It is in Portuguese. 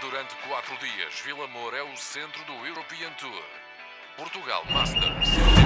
Durante quatro dias, Vila Moura é o centro do European Tour. Portugal Masters.